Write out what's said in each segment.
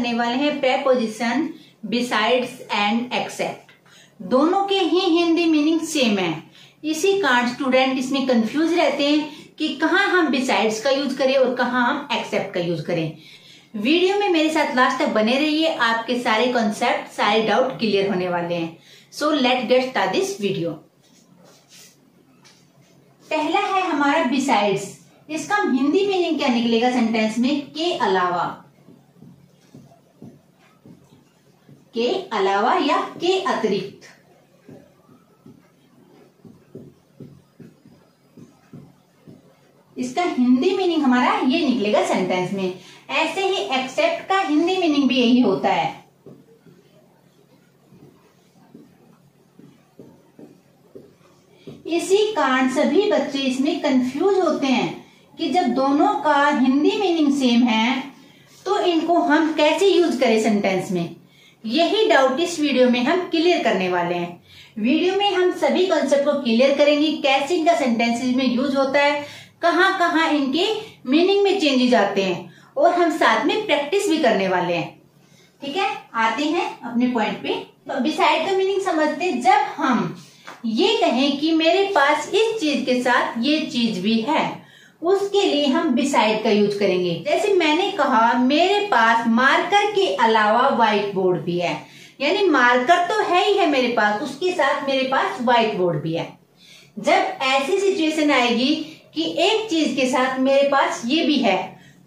करने वाले हैं प्रेपोजिशन बिसाइड्स एंड एक्सेप्ट दोनों के ही हिंदी मीनिंग सेम है। इसी कारण स्टूडेंट इसमें कंफ्यूज रहते हैं कि कहाँ हम बिसाइड्स का यूज़ करें और कहाँ हम एक्सेप्ट का यूज़ करें। वीडियो में मेरे साथ लास्ट तक बने रहिए। आपके सारे कॉन्सेप्ट सारे डाउट क्लियर होने वाले हैं। So let get start this video पहला है हमारा बिसाइड्स इसका हिंदी मीनिंग क्या निकलेगा सेंटेंस में? के अलावा। के अलावा या के अतिरिक्त। इसका हिंदी मीनिंग हमारा ये निकलेगा सेंटेंस में। ऐसे ही एक्सेप्ट का हिंदी मीनिंग भी यही होता है। इसी कारण सभी बच्चे इसमें कंफ्यूज होते हैं कि जब दोनों का हिंदी मीनिंग सेम है तो इनको हम कैसे यूज़ करें सेंटेंस में? यही डाउट इस वीडियो में हम क्लियर करने वाले हैं। वीडियो में हम सभी कॉन्सेप्ट को क्लियर करेंगे, कैसे इनका सेंटेंसेज में यूज़ होता है कहाँ कहाँ इनके मीनिंग में चेंजेज आते हैं, और हम साथ में प्रैक्टिस भी करने वाले हैं। ठीक है? आते हैं अपने पॉइंट पे। तो बिसाइड का मीनिंग समझते हैं, जब हम ये कहें कि मेरे पास इस चीज़ के साथ ये चीज़ भी है उसके लिए हम बिसाइड का यूज़ करेंगे। जैसे मैंने कहा, मेरे पास मार्कर के अलावा व्हाइट बोर्ड भी है। यानी मार्कर तो है ही है मेरे पास, उसके साथ मेरे पास व्हाइट बोर्ड भी है। जब ऐसी सिचुएशन आएगी कि एक चीज़ के साथ मेरे पास ये भी है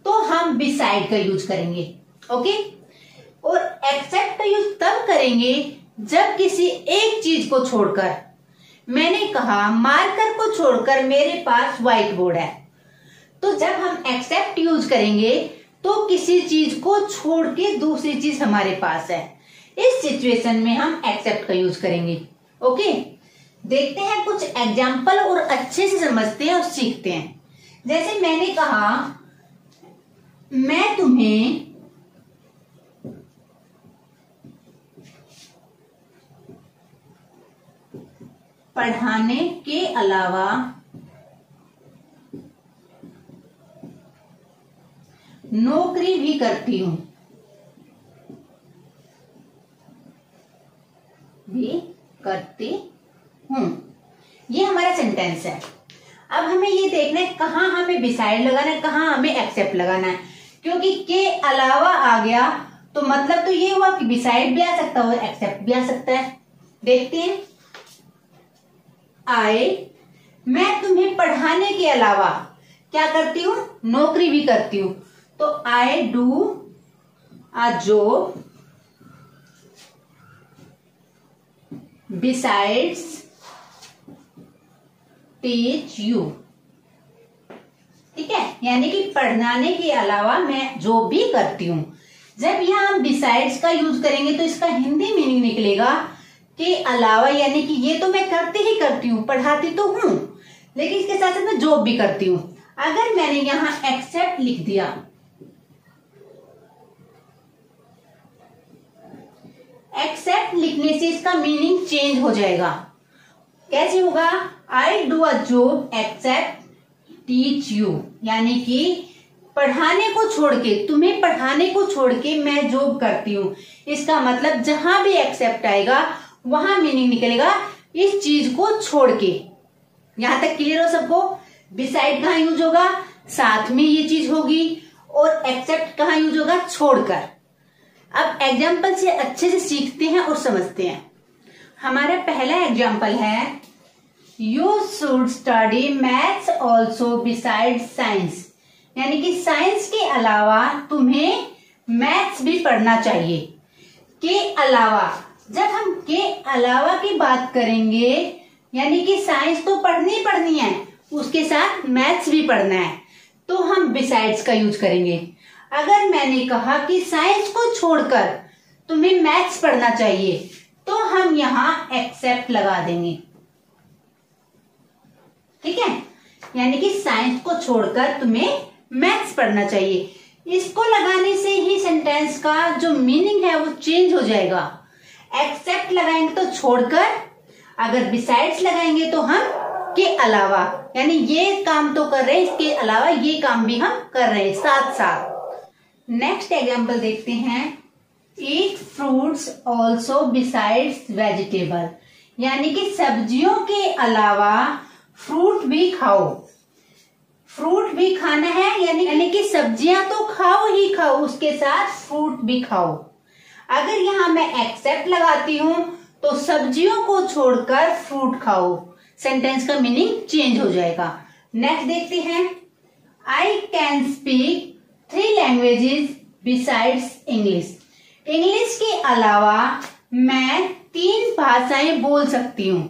तो हम बिसाइड का यूज़ करेंगे। ओके और एक्सेप्ट का यूज़ तब करेंगे जब किसी एक चीज़ को छोड़कर। मैंने कहा मार्कर को छोड़कर मेरे पास व्हाइट बोर्ड है। तो जब हम एक्सेप्ट यूज़ करेंगे तो किसी चीज़ को छोड़ के दूसरी चीज़ हमारे पास है। इस सिचुएशन में हम एक्सेप्ट का यूज़ करेंगे। ओके देखते हैं कुछ एग्ज़ाम्पल और अच्छे से समझते हैं और सीखते हैं। जैसे मैंने कहा, मैं तुम्हें पढ़ाने के अलावा नौकरी भी करती हूँ। भी करती हूँ। ये हमारा सेंटेंस है। अब हमें ये देखना है कहाँ हमें बिसाइड लगाना है, कहाँ हमें एक्सेप्ट लगाना है। क्योंकि के अलावा आ गया तो मतलब तो ये हुआ कि बिसाइड भी आ सकता है और एक्सेप्ट भी आ सकता है। देखते हैं। आए मैं तुम्हें पढ़ाने के अलावा क्या करती हूँ? नौकरी भी करती हूँ। तो I do a job besides teach you ठीक है? यानी कि पढ़ाने के अलावा मैं जो भी करती हूँ। जब यहाँ हम बिसाइड्स का यूज़ करेंगे तो इसका हिंदी मीनिंग निकलेगा। के अलावा यानी कि ये तो मैं करती ही करती हूँ, पढ़ाती तो हूँ, लेकिन इसके साथ साथ मैं जॉब भी करती हूँ। अगर मैंने यहाँ एक्सेप्ट लिख दिया एक्सेप्ट लिखने से इसका मीनिंग चेंज हो जाएगा। कैसे होगा? I do a job except teach you यानी कि पढ़ाने को छोड़ के, तुम्हें पढ़ाने को छोड़ के मैं जॉब करती हूँ। इसका मतलब जहाँ भी एक्सेप्ट आएगा, वहाँ मीनिंग निकलेगा इस चीज़ को छोड़ के। यहाँ तक क्लियर हो सबको? बिसाइड कहा यूज़ होगा? साथ में ये चीज़ होगी। और एक्सेप्ट कहा यूज़ होगा? छोड़कर। अब एग्ज़ाम्पल से अच्छे से सीखते हैं और समझते हैं। हमारा पहला एग्ज़ाम्पल है you should study maths also beside science यानी कि साइंस के अलावा तुम्हें मैथ्स भी पढ़ना चाहिए। के अलावा, जब हम के अलावा की बात करेंगे, यानी कि साइंस तो पढ़नी पढ़नी है, उसके साथ मैथ्स भी पढ़ना है तो हम बिसाइड्स का यूज़ करेंगे। अगर मैंने कहा कि साइंस को छोड़कर तुम्हें मैथ्स पढ़ना चाहिए तो हम यहाँ एक्सेप्ट लगा देंगे। ठीक है? यानी कि साइंस को छोड़कर तुम्हें मैथ्स पढ़ना चाहिए। इसको लगाने से ही सेंटेंस का जो मीनिंग है वो चेंज हो जाएगा। एक्सेप्ट लगाएँगे तो छोड़कर, अगर बिसाइड्स लगाएँगे तो हम के अलावा, यानी ये काम तो कर रहे हैं, इसके अलावा ये काम भी हम कर रहे हैं साथ साथ नेक्स्ट एग्ज़ाम्पल देखते हैं। Eat fruits also besides vegetable यानी कि सब्जियों के अलावा फ्रूट भी खाओ। फ्रूट भी खाना है, यानी यानी कि सब्ज़ियाँ तो खाओ ही खाओ, उसके साथ फ्रूट भी खाओ। अगर यहाँ मैं एक्सेप्ट लगाती हूँ तो सब्जियों को छोड़कर फ्रूट खाओ। सेंटेंस का मीनिंग चेंज हो जाएगा। नेक्स्ट देखते हैं। I can speak three languages besides English English के अलावा मैं तीन भाषाएँ बोल सकती हूँ।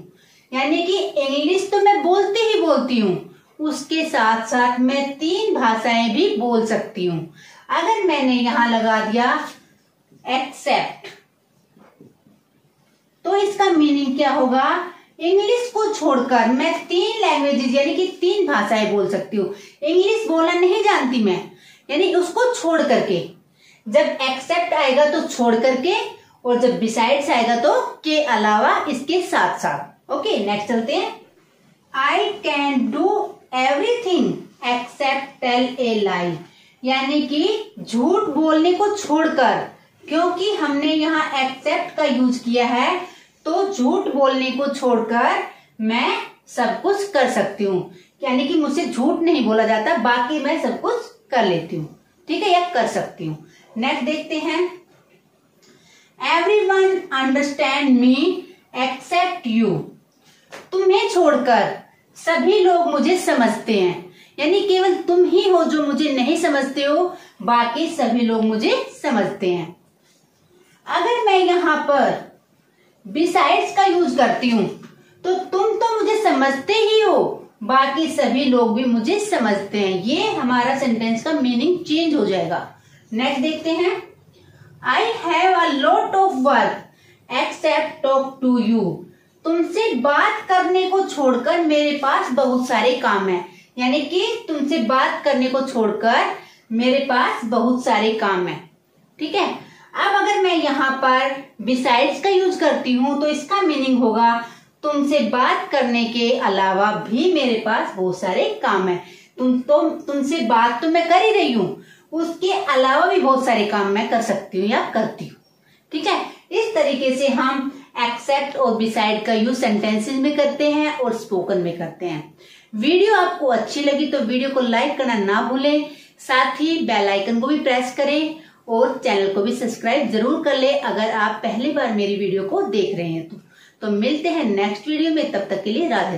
यानी कि इंग्लिश तो मैं बोलती ही बोलती हूँ। उसके साथ साथ मैं तीन भाषाएँ भी बोल सकती हूँ। अगर मैंने यहाँ लगा दिया एक्सेप्ट तो इसका मीनिंग क्या होगा? इंग्लिश को छोड़कर मैं तीन लैंग्वेजेस यानी कि तीन भाषाएँ बोल सकती हूँ। इंग्लिश बोलना नहीं जानती मैं। यानी उसको छोड़ करके। जब एक्सेप्ट आएगा तो छोड़ करके, और जब बिसाइड्स आएगा तो के अलावा इसके साथ साथ। ओके नेक्स्ट चलते हैं। I can do everything except tell a lie यानी कि झूठ बोलने को छोड़कर, क्योंकि हमने यहाँ एक्सेप्ट का यूज़ किया है तो झूठ बोलने को छोड़कर मैं सब कुछ कर सकती हूँ। यानी कि मुझसे झूठ नहीं बोला जाता, बाकी मैं सब कुछ कर लेती हूँ। ठीक है, या कर सकती हूँ। नेक्स्ट देखते हैं। Every one understand me except you तुम्हें छोड़कर सभी लोग मुझे समझते हैं। यानी केवल तुम ही हो जो मुझे नहीं समझते हो, बाकी सभी लोग मुझे समझते हैं। अगर मैं यहाँ पर बिसाइड्स का यूज़ करती हूँ तो तुम तो मुझे समझते ही हो। बाकी सभी लोग भी मुझे समझते हैं। ये हमारा सेंटेंस का मीनिंग चेंज हो जाएगा। नेक्स्ट देखते हैं। I have a lot of work except talk to you तुमसे बात करने को छोड़कर मेरे पास बहुत सारे काम है। यानी कि तुमसे बात करने को छोड़कर मेरे पास बहुत सारे काम है। ठीक है? अब अगर मैं यहाँ पर बिसाइड्स का यूज़ करती हूँ तो इसका मीनिंग होगा तुमसे बात करने के अलावा भी मेरे पास बहुत सारे काम है। तुम तो तुमसे बात तो मैं कर ही रही हूँ। उसके अलावा भी बहुत सारे काम मैं कर सकती हूँ या करती हूँ। ठीक है? इस तरीके से हम एक्सेप्ट और बिसाइड का यूज़ सेंटेंसेस में करते हैं और स्पोकन में करते हैं। वीडियो आपको अच्छी लगी तो वीडियो को लाइक करना ना भूलें। साथ ही बेल आइकन को भी प्रेस करें और चैनल को भी सब्सक्राइब ज़रूर कर ले। अगर आप पहली बार मेरी वीडियो को देख रहे हैं तो। तो मिलते हैं नेक्स्ट वीडियो में तब तक के लिए राधे राधे।